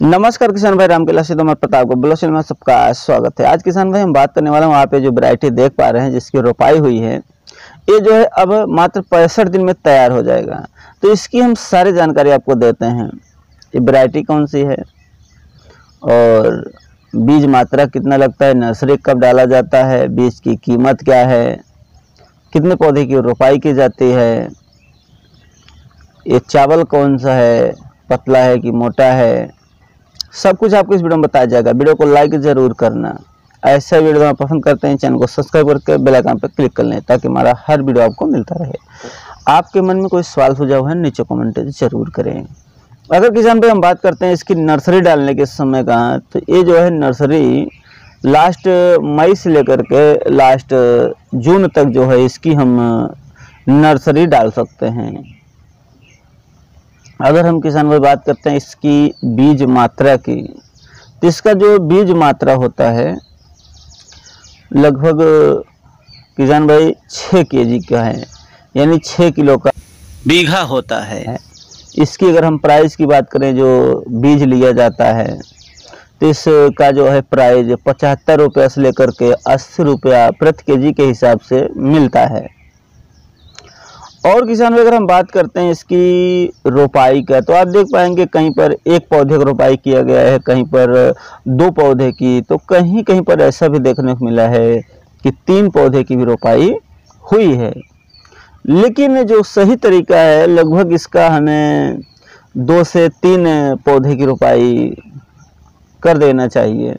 नमस्कार किसान भाई, रामकिला से तोमर प्रताप को ब्लॉसिल में सबका स्वागत है। आज किसान भाई, हम बात करने वाला हूँ आप ये जो वैरायटी देख पा रहे हैं, जिसकी रोपाई हुई है, ये जो है अब मात्र पैंसठ दिन में तैयार हो जाएगा। तो इसकी हम सारी जानकारी आपको देते हैं ये वैरायटी कौन सी है, और बीज मात्रा कितना लगता है, नर्सरी कब डाला जाता है, बीज की कीमत क्या है, कितने पौधे की रोपाई की जाती है, ये चावल कौन सा है, पतला है कि मोटा है सब कुछ आपको इस वीडियो में बताया जाएगा। वीडियो को लाइक ज़रूर करना। ऐसा वीडियो आप पसंद करते हैं, चैनल को सब्सक्राइब करके बेल आइकन पर क्लिक कर लें ताकि हमारा हर वीडियो आपको मिलता रहे। आपके मन में कोई सवाल, सुझाव है, नीचे कमेंट ज़रूर करें। अगर किसान भाई हम बात करते हैं इसकी नर्सरी डालने के समय का तो ये जो है नर्सरी लास्ट मई से लेकर के लास्ट जून तक जो है इसकी हम नर्सरी डाल सकते हैं। अगर हम किसान भाई बात करते हैं इसकी बीज मात्रा की तो इसका जो बीज मात्रा होता है, लगभग किसान भाई छः के का है, यानी छः किलो का बीघा होता है। इसकी अगर हम प्राइस की बात करें, जो बीज लिया जाता है तो इसका जो है प्राइस पचहत्तर रुपये से लेकर के अस्सी रुपया प्रति के जी के हिसाब से मिलता है। और किसान अगर हम बात करते हैं इसकी रोपाई का तो आप देख पाएँगे कहीं पर एक पौधे की रोपाई किया गया है, कहीं पर दो पौधे की तो कहीं कहीं पर ऐसा भी देखने को मिला है कि तीन पौधे की भी रोपाई हुई है। लेकिन जो सही तरीका है, लगभग इसका हमें दो से तीन पौधे की रोपाई कर देना चाहिए।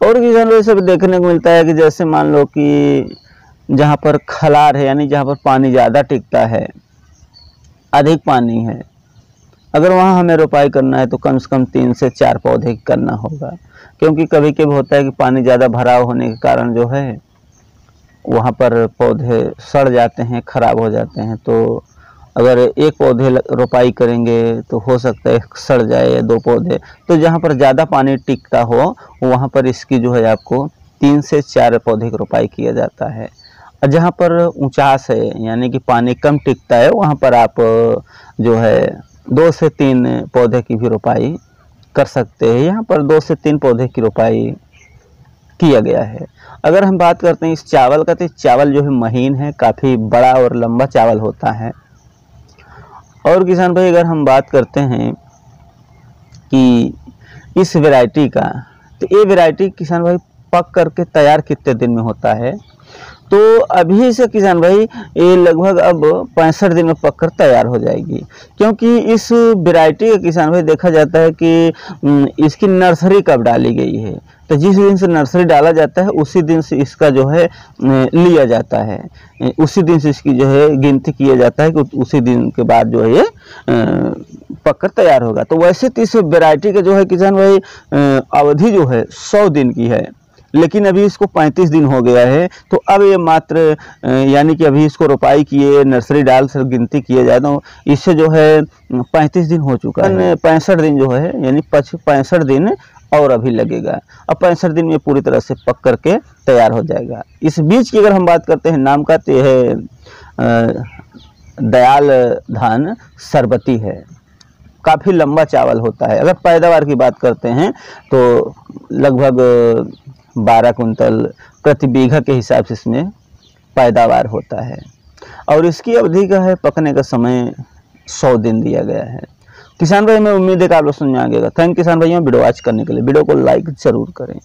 और किसान भी देखने को मिलता है कि जैसे मान लो कि जहाँ पर खलार है, यानी जहाँ पर पानी ज़्यादा टिकता है, अधिक पानी है, अगर वहाँ हमें रोपाई करना है तो कम से कम तीन से चार पौधे करना होगा। क्योंकि कभी कभी होता है कि पानी ज़्यादा भराव होने के कारण जो है, वहाँ पर पौधे सड़ जाते हैं, ख़राब हो जाते हैं। तो अगर एक पौधे रोपाई करेंगे तो हो सकता है सड़ जाए या दो पौधे। तो जहाँ पर ज़्यादा पानी टिकता हो, वहाँ पर इसकी जो है आपको तीन से चार पौधे की रोपाई किया जाता है। जहाँ पर ऊंचास है, यानी कि पानी कम टिकता है, वहाँ पर आप जो है, दो से तीन पौधे की भी रोपाई कर सकते हैं। यहाँ पर दो से तीन पौधे की रोपाई किया गया है। अगर हम बात करते हैं इस चावल का तो चावल जो है महीन है, काफ़ी बड़ा और लंबा चावल होता है। और किसान भाई, अगर हम बात करते हैं कि इस वैरायटी का तो ये वैरायटी किसान भाई पक करके तैयार कितने दिन में होता है? तो अभी से किसान भाई, ये लगभग अब पैंसठ दिन में पककर तैयार हो जाएगी। क्योंकि इस वैरायटी का किसान भाई देखा जाता है कि इसकी नर्सरी कब डाली गई है। तो जिस दिन से नर्सरी डाला जाता है, उसी दिन से इसका जो है लिया जाता है। उसी दिन से इसकी जो है, गिनती किया जाता है कि उसी दिन के बाद जो है, ये पककर तैयार होगा। तो वैसे तो इस वेराइटी का जो है किसान भाई अवधि जो है, सौ दिन की है। लेकिन अभी इसको 35 दिन हो गया है तो अब ये मात्र यानी कि अभी इसको रोपाई किए नर्सरी डाल से गिनती किए जाए तो इससे जो है 35 दिन हो चुका है। पैंसठ दिन जो है यानी पैंसठ दिन और अभी लगेगा। अब पैंसठ दिन में पूरी तरह से पक करके तैयार हो जाएगा। इस बीज की अगर हम बात करते हैं नाम का तो है दयाल धान सरबती है। काफ़ी लंबा चावल होता है। अगर पैदावार की बात करते हैं तो लगभग बारह कुंतल प्रति बीघा के हिसाब से इसमें पैदावार होता है। और इसकी अवधि का है, पकने का समय सौ दिन दिया गया है। किसान भाई, मैं उम्मीद है कि आप लोग समझ में आ गएगा थैंक किसान भाइयों, वीडियो वॉच करने के लिए। वीडियो को लाइक ज़रूर करें।